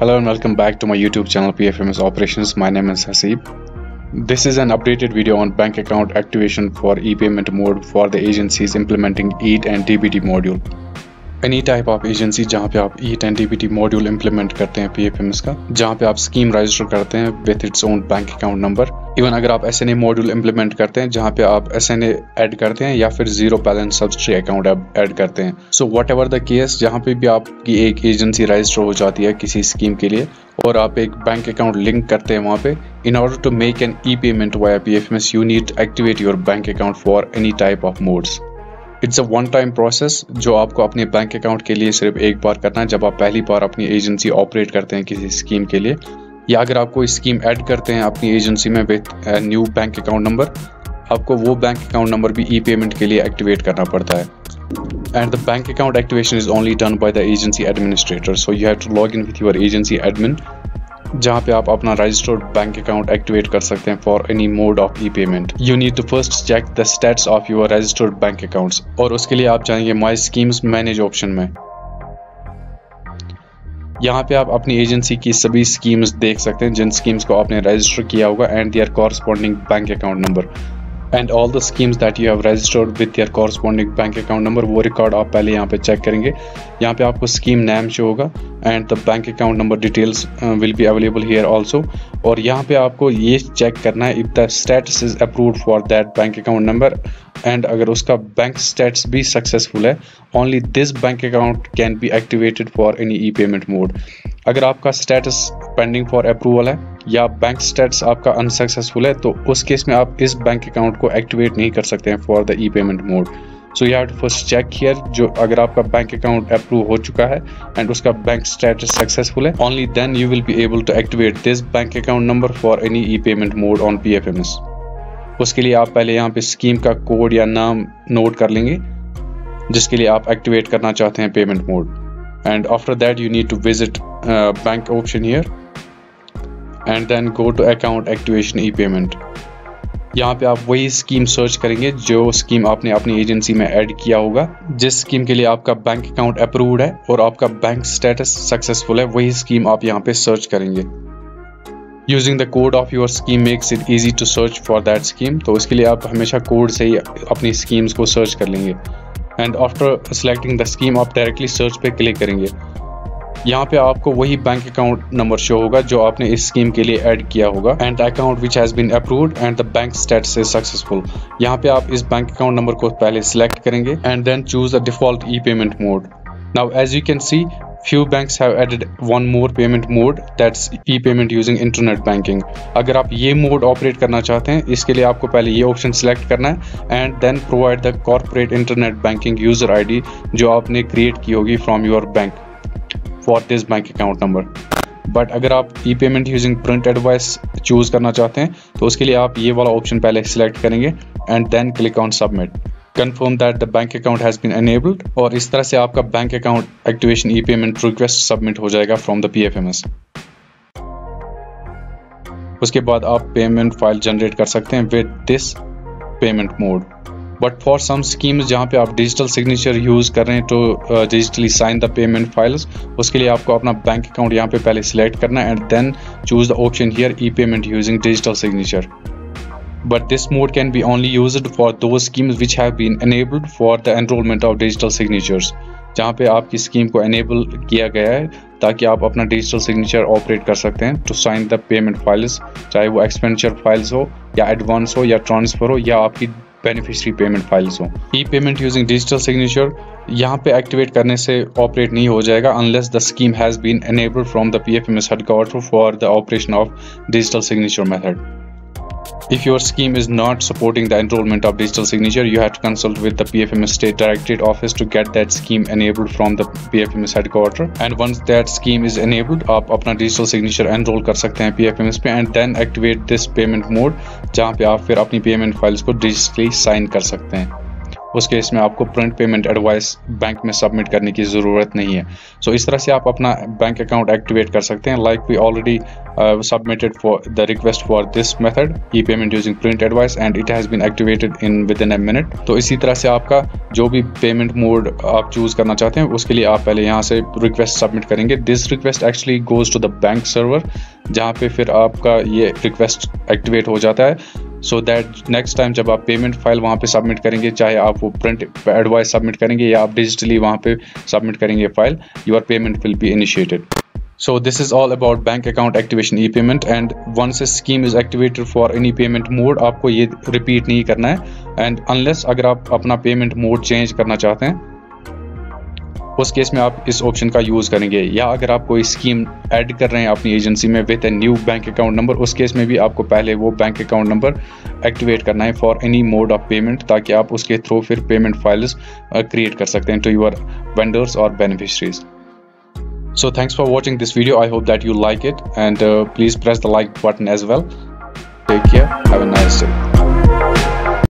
Hello and welcome back to my YouTube channel PFMS Operations. My name is Hasib. This is an updated video on bank account activation for e-payment mode for the agencies implementing EAT and DBT module. Any type of agency जहाँ पे आप E ten D module implement करते हैं PFMS का, जहाँ पे आप scheme register करते हैं with its own bank account number even अगर आप S N A module implement करते हैं, जहाँ पे आप एस एन ऐड करते हैं या फिर zero balance subsidy account add करते हैं. So whatever the case जहाँ पे भी आपकी एक एजेंसी रजिस्टर हो जाती है किसी स्कीम के लिए और आप एक बैंक अकाउंट लिंक करते हैं वहाँ पे in order to make an e payment via P F M S you need activate your bank account for any type of modes it's a one time process जो आपको अपने bank account के लिए सिर्फ़ एक बार करना है, जब आप पहली बार अपनी एजेंसी ऑपरेट करते हैं किसी स्कीम के लिए। या अगर आप कोई स्कीम ऐड करते हैं अपनी एजेंसी में with new bank account number आपको वो बैंक अकाउंट नंबर भी ई पेमेंट के लिए एक्टिवेट करना पड़ता है। And the bank account activation is only done by the agency administrator so you have to log in with your agency admin जहाँ पे आप अपना रजिस्टर्ड बैंक अकाउंट एक्टिवेट कर सकते हैं for any mode of e payment you need to first check the status of your registered bank accounts और उसके लिए आप जाएँगे माई स्कीम्स मैनेज ऑप्शन में। यहाँ पे आप अपनी एजेंसी की सभी स्कीम्स देख सकते हैं जिन स्कीम्स को आपने रजिस्टर किया होगा and their corresponding bank account number and all the schemes that you have registered with your corresponding bank account number वो रिकॉर्ड आप पहले यहाँ पे चेक करेंगे। यहाँ पे आपको स्कीम नेम शो होगा and the bank account number details will be available here also और यहाँ पे आपको ये चेक करना है if the status is approve for that bank account number and अगर उसका बैंक स्टेट्स भी सक्सेसफुल है only this bank account can be activated for any e payment mode अगर आपका स्टेटस पेंडिंग फॉर अप्रूवल है, या बैंक स्टेट्स आपका unsuccessful है तो उस केस में आप इस बैंक अकाउंट को एक्टिवेट नहीं कर सकते हैं for the e payment mode so you have to first check here जो अगर आपका बैंक अकाउंट अप्रूव हो चुका है एंड उसका बैंक स्टेटस सक्सेसफुल है only then you will be able to activate this bank account number for any e payment mode on P F M S उसके लिए आप पहले यहाँ पे स्कीम का कोड या नाम नोट कर लेंगे, जिसके लिए आप एक्टिवेट करना चाहते हैं payment mode and after that you need to visit bank option here and then go to account activation e payment यहाँ पे आप वही स्कीम सर्च करेंगे जो स्कीम आपने अपनी एजेंसी में ऐड किया होगा। जिस स्कीम के लिए आपका बैंक अकाउंट अप्रूव्ड है और आपका बैंक स्टेटस सक्सेसफुल है, वही स्कीम आप यहाँ पे सर्च करेंगे। Using the code of your scheme makes it easy to search for that scheme तो इसके लिए आप हमेशा कोड से ही अपनी स्कीम्स को सर्च कर लेंगे। And after selecting the scheme आप डायरेक्टली सर्च पे क्लिक करेंगे। यहाँ पे आपको वही बैंक अकाउंट नंबर शो होगा जो आपने इस स्कीम के लिए ऐड किया होगा। And account which has been approved and the bank status is successful यहाँ पे आप इस बैंक अकाउंट नंबर को पहले सिलेक्ट करेंगे and then choose the default e payment mode now as you can see few banks have added one more payment mode, that's e-payment using internet banking. अगर आप ये मोड ऑपरेट करना चाहते हैं, इसके लिए आपको पहले ये ऑप्शन सिलेक्ट करना है and then provide the corporate internet banking user ID जो आपने क्रिएट की होगी from your bank for this bank account number but अगर आप e payment using print advice choose करना चाहते हैं तो उसके लिए आप ये वाला ऑप्शन पहले सिलेक्ट करेंगे and then click on submit confirm that the bank account has been enabled और इस तरह से आपका bank account activation e payment request submit हो जाएगा फ्रॉम द पीएफएमएस उसके बाद आप पेमेंट फ़ाइल जनरेट कर सकते हैं with this payment mode but for some schemes जहाँ पे आप डिजिटल सिग्नेचर यूज़ कर रहे हैं तो digitally sign the payment files उसके लिए आपको अपना बैंक अकाउंट यहाँ पे पहले सिलेक्ट करना है and then choose the option here e payment using digital signature but this mode can be only used for those schemes which have been enabled for the enrollment of digital signatures, जहाँ पे आपकी scheme को enable किया गया है ताकि आप अपना डिजिटल सिग्नेचर ऑपरेट कर सकते हैं to sign the payment files चाहे वो एक्सपेंडिचर फाइल्स हो या एडवांस हो या ट्रांसफ़र हो या आपकी बेनिफिशरी पेमेंट फाइल्स हो। E payment using digital signature यहाँ पे एक्टिवेट करने से ऑपरेट नहीं हो जाएगा unless the scheme has been enabled from the PFMS headquarter for the operation of digital signature method If your scheme is not supporting the enrollment of digital signature, you have to consult with the PFMS State Directorate Office to get that scheme enabled from the PFMS headquarter. And once that scheme is enabled, आप अपना digital signature enroll कर सकते हैं PFMS पे and then activate this payment mode जहाँ पे आप फिर अपनी payment files को digitally sign कर सकते हैं उस केस में आपको प्रिंट पेमेंट एडवाइस बैंक में सबमिट करने की ज़रूरत नहीं है। सो so, इस तरह से आप अपना बैंक अकाउंट एक्टिवेट कर सकते हैं। Like we already submitted for the request for this method e payment using print advice and it has been activated in within a minute तो इसी तरह से आपका जो भी पेमेंट मोड आप चूज़ करना चाहते हैं उसके लिए आप पहले यहाँ से रिक्वेस्ट सबमिट करेंगे। This request actually goes to the bank server जहाँ पे फिर आपका ये रिक्वेस्ट एक्टिवेट हो जाता है। सो दैट नेक्स्ट टाइम जब आप पेमेंट फ़ाइल वहाँ पे सबमिट करेंगे, चाहे आप वो प्रिंट एडवाइस सबमिट करेंगे या आप डिजिटली वहाँ पे सबमिट करेंगे file your payment will be initiated so this is all about bank account activation e payment and once scheme is activated for any payment mode आपको ये रिपीट नहीं करना है. एंड अनलेस अगर आप अपना पेमेंट मोड चेंज करना चाहते हैं उस केस में आप इस ऑप्शन का यूज़ करेंगे या अगर आप कोई स्कीम ऐड कर रहे हैं अपनी एजेंसी में with a new bank account number उस केस में भी आपको पहले वो बैंक अकाउंट नंबर एक्टिवेट करना है for any mode of payment ताकि आप उसके थ्रू फिर पेमेंट फाइल्स क्रिएट कर सकते हैं टू योर वेंडर्स और beneficiaries So thanks for watching this video. I hope that you like it and uh, please press the like button as well. Take care. Have nice day.